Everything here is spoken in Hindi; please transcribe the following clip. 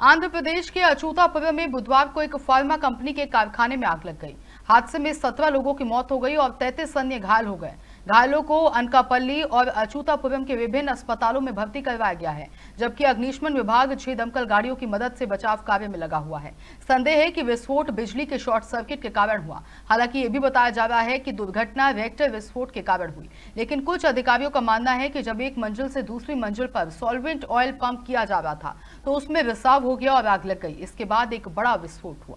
आंध्र प्रदेश के अचूतापुरम में बुधवार को एक फार्मा कंपनी के कारखाने में आग लग गई। हादसे में 17 लोगों की मौत हो गई और 33 अन्य घायल हो गए। घायलों को अनकापल्ली और अचूतापुरम के विभिन्न अस्पतालों में भर्ती करवाया गया है, जबकि अग्निशमन विभाग छह दमकल गाड़ियों की मदद से बचाव कार्य में लगा हुआ है। संदेह है कि विस्फोट बिजली के शॉर्ट सर्किट के कारण हुआ। हालाँकि ये भी बताया जा रहा है कि दुर्घटना रिएक्टर विस्फोट के कारण हुई, लेकिन कुछ अधिकारियों का मानना है कि जब एक मंजिल से दूसरी मंजिल पर सॉल्वेंट ऑयल पंप किया जा रहा था तो उसमें रिसाव हो गया और आग लग गई। इसके बाद एक बड़ा विस्फोट हुआ।